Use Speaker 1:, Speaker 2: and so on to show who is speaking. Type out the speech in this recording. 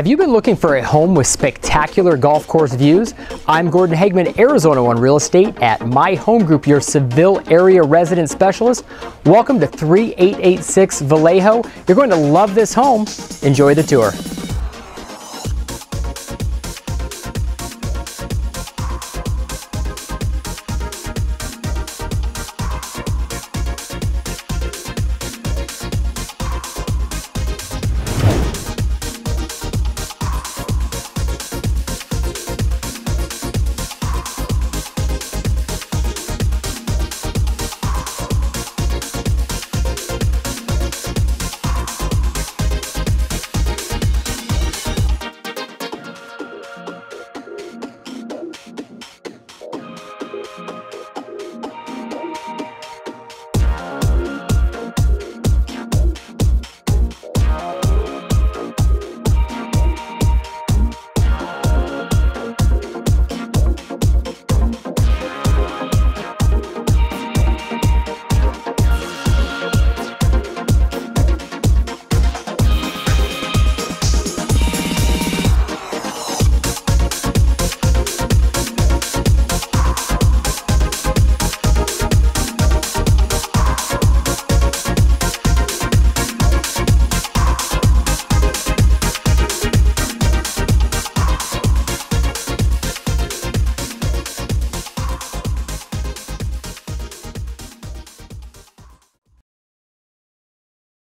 Speaker 1: Have you been looking for a home with spectacular golf course views? I'm Gordon Hageman, Arizona One Real Estate at My Home Group, your Seville area resident specialist. Welcome to 3886 Vallejo. You're going to love this home. Enjoy the tour.